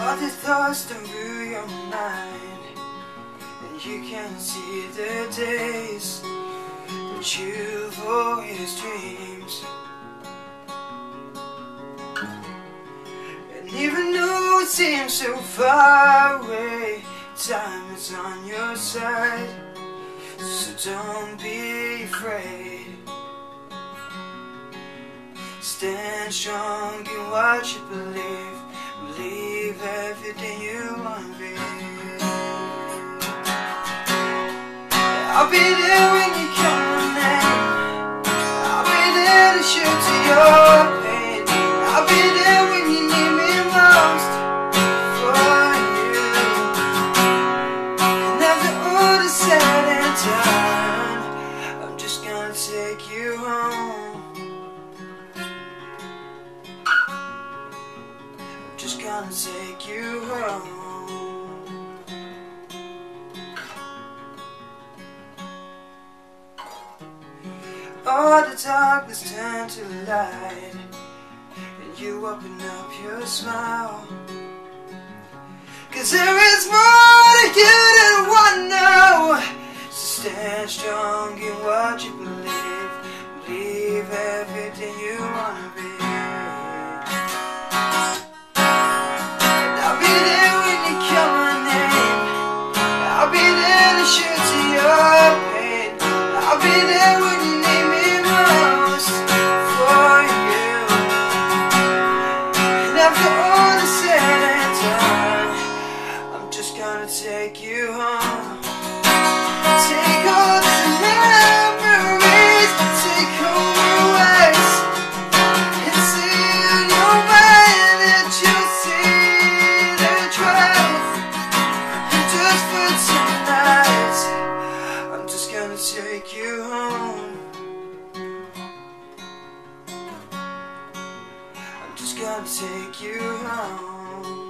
All the thoughts that through your mind. And you can see the days That you've always dreamed And even though it seems so far away Time is on your side. So don't be afraid. Stand strong in what you believe. Believe everything you want to be I'll be there when you call my name I'll be there to shoot your pain. I'll be there when you need me most For you. And after all is said and done I'm just gonna take you home just gonna take you home. All the darkness turned to light And you open up your smile. Cause there is more there to your pain. I'll be there when you need me most For you. And after all is said and done I'm just gonna take you home. Take just for tonight. I'm just gonna take you home. I'm just gonna take you home